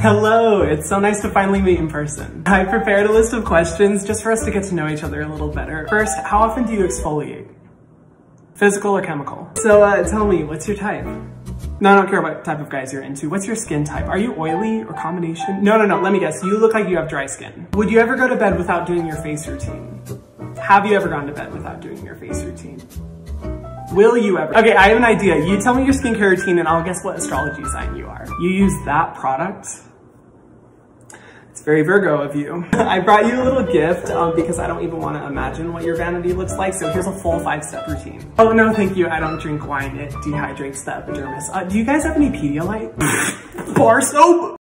Hello, it's so nice to finally meet in person. I prepared a list of questions just for us to get to know each other a little better. First, how often do you exfoliate? Physical or chemical? So uh, tell me, what's your type? No, I don't care what type of guys you're into. What's your skin type? Are you oily or combination? No, no, no, let me guess. You look like you have dry skin. Would you ever go to bed without doing your face routine? Have you ever gone to bed without doing your face routine? Will you ever? Okay, I have an idea. You tell me your skincare routine and I'll guess what astrology sign you are. You use that product? It's very Virgo of you. I brought you a little gift um, because I don't even want to imagine what your vanity looks like. So here's a full five-step routine. Oh no, thank you. I don't drink wine. It dehydrates the epidermis. Uh, do you guys have any Pedialyte? Bar soap?